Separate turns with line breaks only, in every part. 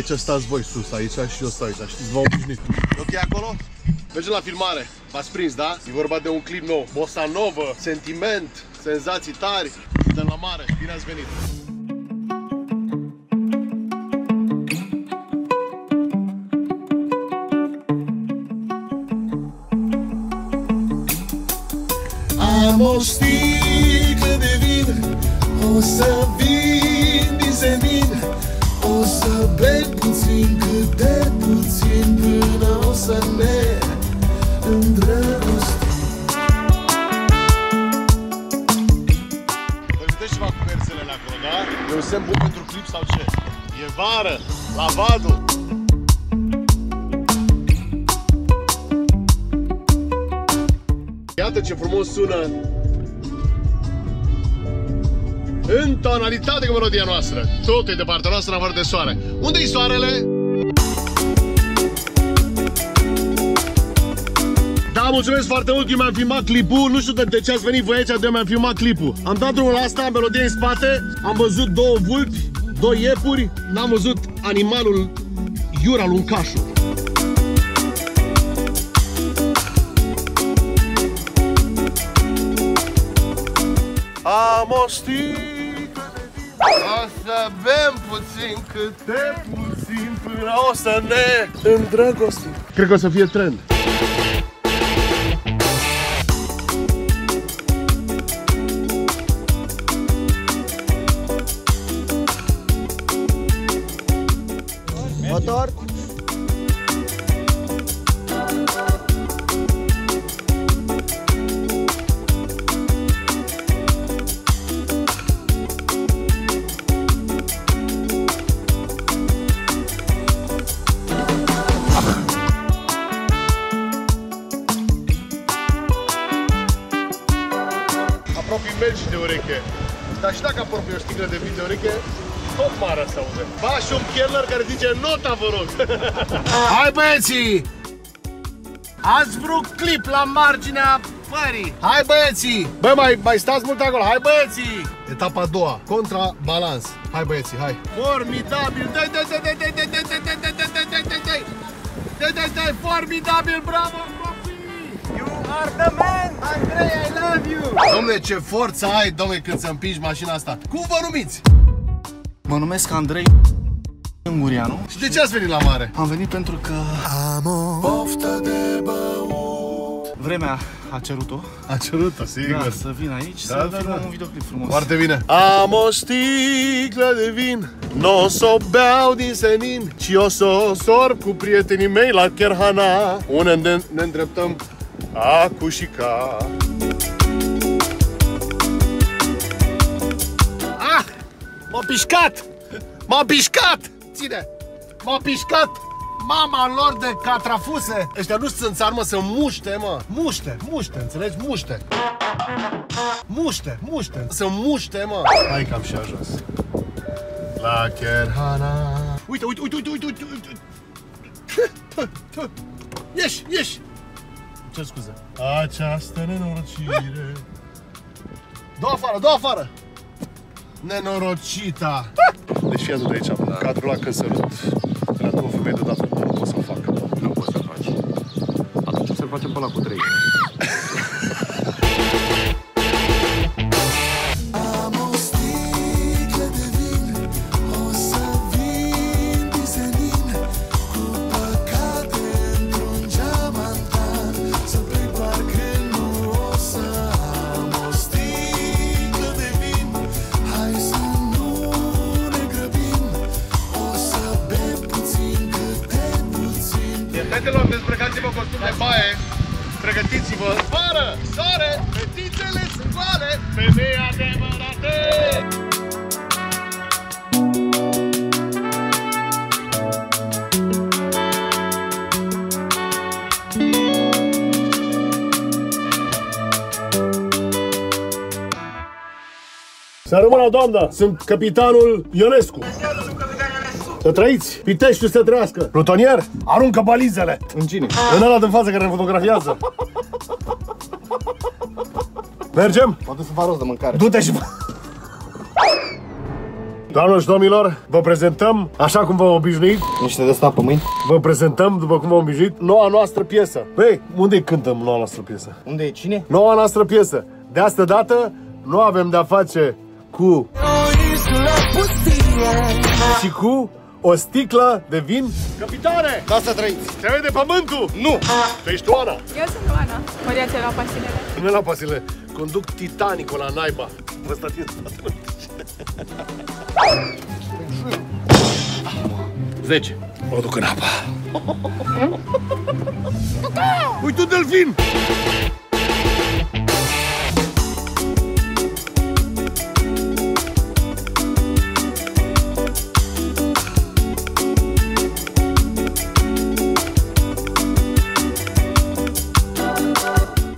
Aici stați voi sus, aici și eu stau aici, știți, v-am obișnuit. Ok acolo? Mergem la filmare. V-ați prins, da? E vorba de un clip nou. Bossa novă, sentiment, senzații tari. Dăm la mare. Bine ați venit! Am o sticlă de vin O să vin din senin O să beg puțin cât de puțin Până o să ne îndrăgostim Vă vedeți ceva cu verselele acolo, da? E un semn bun pentru clip sau ce? E vară, la Vadu Iată ce frumos sună în tonalitate cu melodia noastră. Totul e de partea noastră în afară de soare. Unde-i soarele? Da, mulțumesc foarte mult că mi-am filmat clipul. Nu știu de ce ați venit voi aici, de mi-am filmat clipul. Am dat drumul la asta, am melodie în spate, am văzut două vulpi, doi iepuri, n-am văzut animalul Iura Luncașul. Am o sticlă de vin O să bem puțin câte puțin Până o să ne îndrăgostim Cred că o să fie trend
Motor.
Dar și dacă apropii o sticlă de vin de ureche Tot mare să aude Ba și un chelner care zice nota vă rog
Hai băieții! Ați vrut clip la marginea pării! Hai băieții!
Bă, mai, mai stați mult acolo, hai băieții! Etapa a doua, contra balans Hai băieții, hai
Formidabil! Dai, dai, dai, dai, dai, dai, dai, dai, dai, dai, dai, dai, dai, dai! Dai, dai, dai, formidabil, bravo, copii! You are the man! Andrei, I love you!
Domne, ce forță ai, domne, când să împingi mașina asta Cum vă numiți?
Mă numesc Andrei Ungurianu.
Și de ce ați venit la mare?
Am venit pentru că
Am o poftă de băut
vremea a cerut-o
A cerut-o, sigur
da, să vin aici
Da,
să
da,
filmăm
da.
un videoclip frumos.
Foarte bine Am o sticlă de vin Nu o să o beau din senin Ci o să o sorb cu prietenii mei la Kerhana Unde ne, ne îndreptăm acu și ca
M-a pișcat! M-a pișcat! Ține! M-a pișcat! Mama lor de catrafuse!
Ăștia nu sunt în țară, mă, să muște, mă
Muște, muște, înțelegi? Muște! Muște, muște!
Să muște, mă Hai că am și ajuns La Kerhana Uite, uite, uite, uite, uite, uite, uite. Ieși, ieși Ce scuze Această nenorocire Dă afară, dă afară Nenorocita Deci fii de aici, da. cadrul la căsărut La două femei deodată Nu pot să-l fac
Nu poți să-l faci. Atunci să-l facem pe ăla cu trei.
Femei adevărate Să rămână, doamnă! Sunt capitanul Ionescu. Să trăiți! Pitești să trăiască! Plutonier, aruncă balizele!
În cine?
În ăla din față care ne fotografiază. Mergem?
Poate să fac rost de mâncare.
Du-te și... Doamnelor și domnilor, vă prezentăm, așa cum v-am obișnuit,
Niște de sta pe mâini.
vă prezentăm, după cum v-am obișnuit, noua noastră piesă. Băi, unde cântăm noua noastră piesă?
Unde e cine?
Noua noastră piesă. De asta dată, nu avem de-a face cu... Și cu o sticlă de vin. Capitane!
Ca să trăiți.
Se vede pământul!
Nu!
Tu ești Oana!
Eu sunt Oana, măriață la pasinele.
Nu la pasile. Conduc Titanicul la naiba. Vă stați în spate. 10. O duc în apă. Uite un delfin!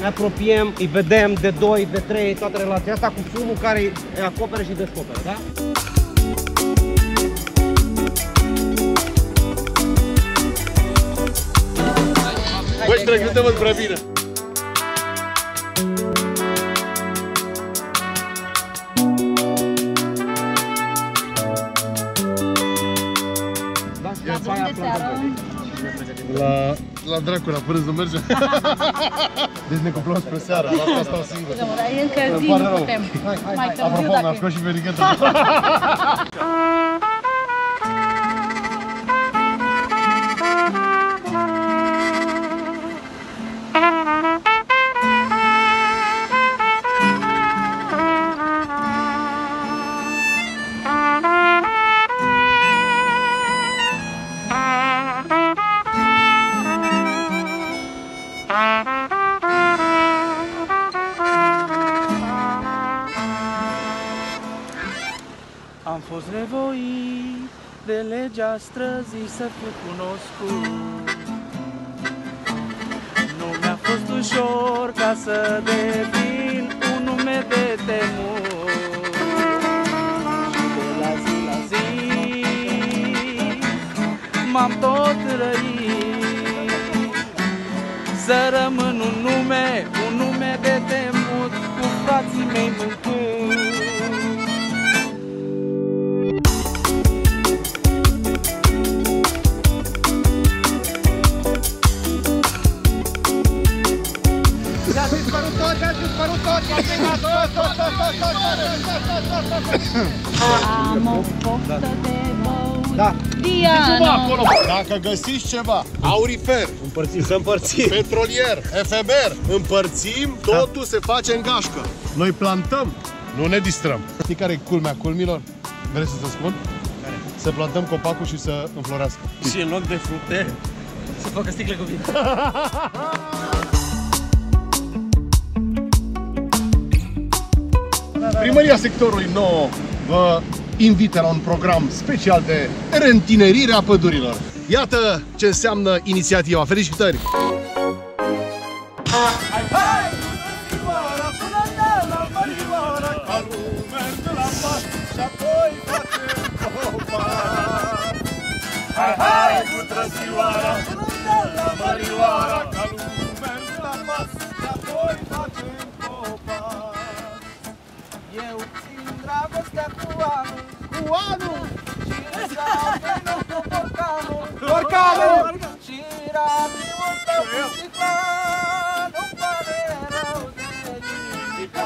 Ne apropiem, îi vedem de 2, de 3, toată relația asta cu fumul care îi acoperă și descoperă, da?
Băi, trec, nu te văd prea bine.
Da? Și după aia plantăm.
La, la dracu, la prânz nu merge. deci ne cuplăm spre seara, la asta stau singur.
Dar e încă zi,
pare
nu
rău.
putem. Mai târziu
Apropo, mi-a
dacă...
scos și verighetă.
fost nevoit de legea străzii să fiu cunoscut. Nu mi-a fost ușor ca să devin un nume de temut. Și de la zi la zi m-am tot răit. Să rămân un nume, un nume de temut Cu frații mei mâncând
Am o poftă de băut.
Da.
Diana.
acolo. Dacă găsiți ceva, aurifer,
Împărțim, să împărțim.
petrolier, efemer, împărțim, totul se face în gașcă. Noi plantăm, nu ne distrăm. Știi care e culmea culmilor? Vrei să ți spun? Să plantăm copacul și să înflorească.
Și în loc de fructe, să facă sticle cu vin.
Primăria sectorului 9 vă invită la un program special de reîntinerire a pădurilor. Iată ce înseamnă inițiativa. Felicitări!
Eu borcanul Și radiul tău cu sticla Nu-mi pare rău de nimic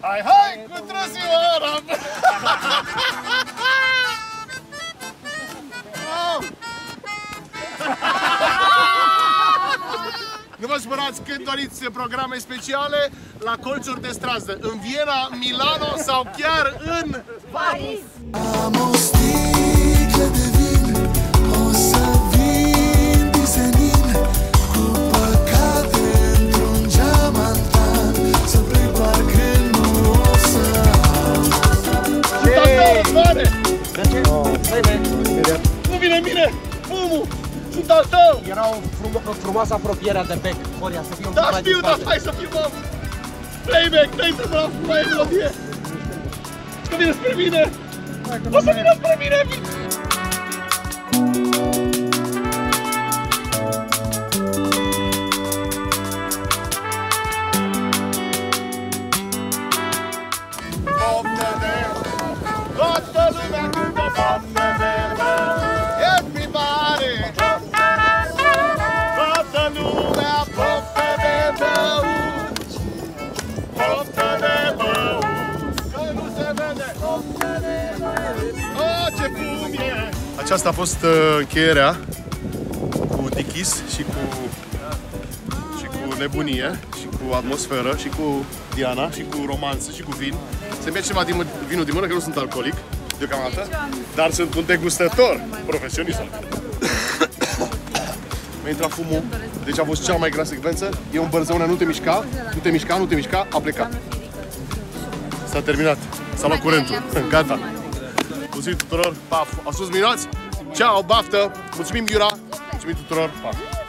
Hai, hai, cu trăsioara! Nu vă supărați când doriți programe speciale la colțuri de stradă, în Viena, Milano sau chiar în
Am o sticlă de vin O să vin disenin Cu păcate într-un geamantan Să plec parcă nu o să am
Nu vine mine! Fumul! Sunt al tău!
Era o frumo- o frumoasă apropiere de bec. Horia, să fie un
Da,
pic mai
știu, dar
departe.
hai să filmăm! Playback, dai să la mai melodie! Că vine spre mine! O să vină spre mine! Aceasta a fost uh, încheierea cu Dickies și cu și cu nebunie și cu atmosferă și cu Diana și cu romanță și cu vin. Se merge ceva din, vinul din mână, că nu sunt alcoolic deocamdată, dar sunt un degustător profesionist. Mi-a intrat fumul, deci a fost cea mai grea secvență. E un bărzăune, nu te mișca, nu te mișca, nu te mișca, a plecat. S-a terminat, s-a luat curentul, gata. Mulțumim tuturor, paf, a sus minuți, ceau, baftă, mulțumim Iura, mulțumim tuturor, pa.